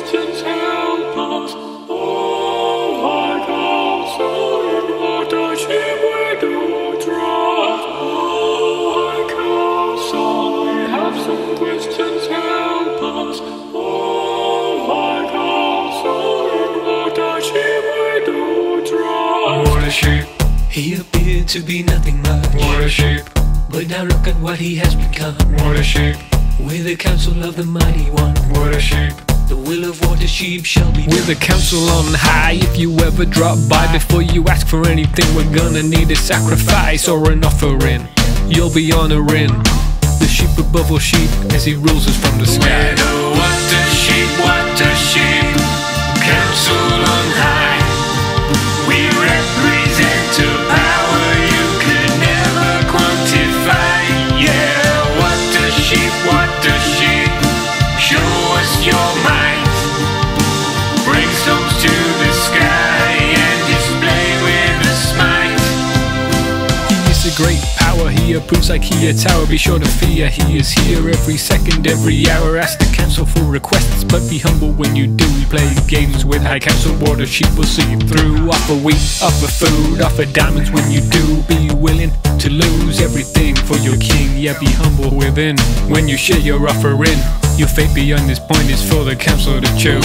Oh, he appeared to be nothing much, what a sheep, but now look at what he has become. what a sheep, With the council of the mighty one, what a sheep. The will of water sheep shall be With the council on high, if you ever drop by Before you ask for anything, we're gonna need a sacrifice or an offering You'll be honoring the sheep above all sheep As he rules us from the sky Widow, what a sheep, what a sheep. Your might. Bring stones to the sky and with a smite. He is a great power, he approves like a tower. Be sure to fear, he is here every second, every hour. Ask the council for requests, but be humble when you do. We play games with high council, water sheep will see you through. Offer wheat, offer food, offer diamonds when you do. Be willing to lose everything for your king. Yeah, be humble within, when you share your offering Your fate beyond this point is for the council to choose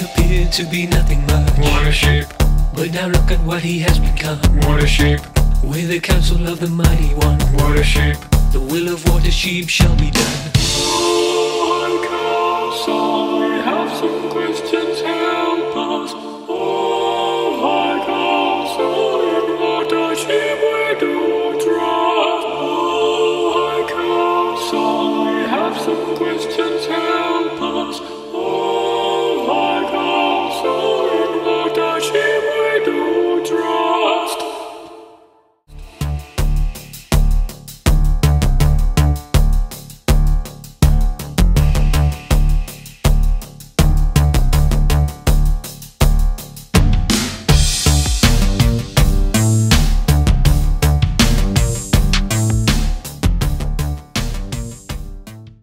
appeared to be nothing much. What a sheep. But now look at what he has become. What a sheep. With the council of the mighty one. What a sheep. The will of water sheep shall be done. Oh, our council, we have some questions here. questions have